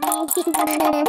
Puta.